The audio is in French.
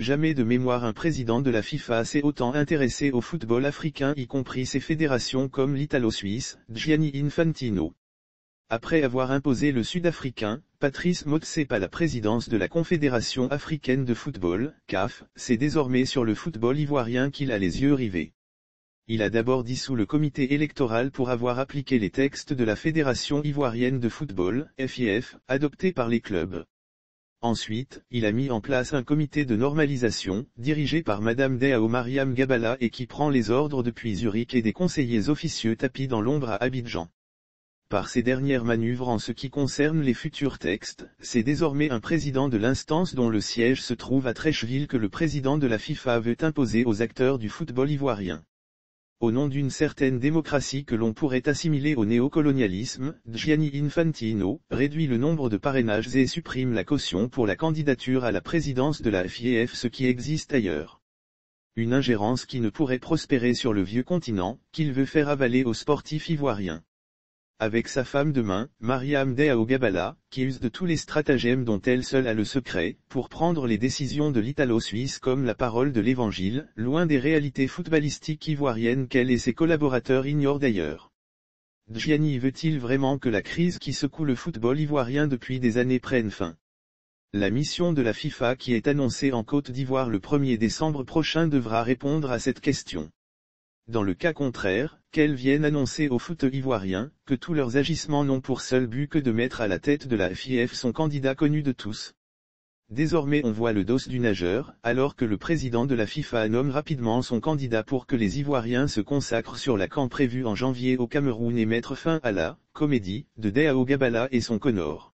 jamais de mémoire un président de la FIFA s'est autant intéressé au football africain y compris ses fédérations comme l'Italo-Suisse, Gianni Infantino. Après avoir imposé le Sud-Africain, Patrice Motsepe à la présidence de la Confédération africaine de football, CAF, c'est désormais sur le football ivoirien qu'il a les yeux rivés. Il a d'abord dissous le comité électoral pour avoir appliqué les textes de la Fédération ivoirienne de football, FIF, adoptés par les clubs. Ensuite, il a mis en place un comité de normalisation, dirigé par Madame Deao Mariam Gabala et qui prend les ordres depuis Zurich et des conseillers officieux tapis dans l'ombre à Abidjan. Par ces dernières manœuvres en ce qui concerne les futurs textes, c'est désormais un président de l'instance dont le siège se trouve à Trècheville que le président de la FIFA veut imposer aux acteurs du football ivoirien. Au nom d'une certaine démocratie que l'on pourrait assimiler au néocolonialisme, Gianni Infantino réduit le nombre de parrainages et supprime la caution pour la candidature à la présidence de la FIF ce qui existe ailleurs. Une ingérence qui ne pourrait prospérer sur le vieux continent, qu'il veut faire avaler aux sportifs ivoiriens avec sa femme de main, Mariam Deao Gabala, qui use de tous les stratagèmes dont elle seule a le secret, pour prendre les décisions de l'Italo-Suisse comme la parole de l'Évangile, loin des réalités footballistiques ivoiriennes qu'elle et ses collaborateurs ignorent d'ailleurs. Gianni veut-il vraiment que la crise qui secoue le football ivoirien depuis des années prenne fin? La mission de la FIFA qui est annoncée en Côte d'Ivoire le 1er décembre prochain devra répondre à cette question. Dans le cas contraire, qu'elles viennent annoncer au foot ivoirien, que tous leurs agissements n'ont pour seul but que de mettre à la tête de la FIF son candidat connu de tous. Désormais on voit le dos du nageur, alors que le président de la FIFA nomme rapidement son candidat pour que les Ivoiriens se consacrent sur la camp prévue en janvier au Cameroun et mettre fin à la comédie de Deao Gabala et son Connor.